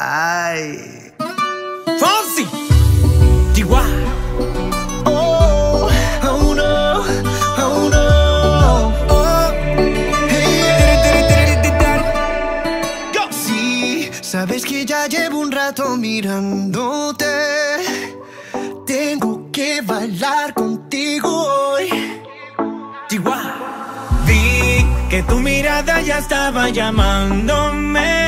Ay. Fonsi. Chihuahua. Oh, oh no, oh no. Oh, hey. Sí, sabes que ya llevo un rato mirándote. Tengo que bailar contigo hoy. Chihuahua. Vi que tu mirada ya estaba llamándome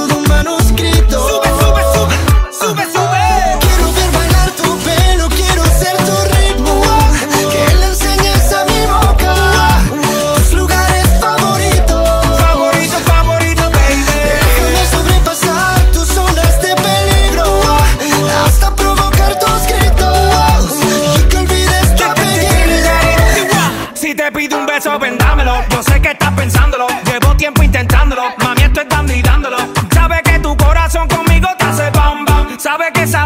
Yo sé que estás pensándolo. Llevo tiempo intentándolo. Mami, esto estando y dándolo. Sabe que tu corazón conmigo te hace bam bam. Sabe que esa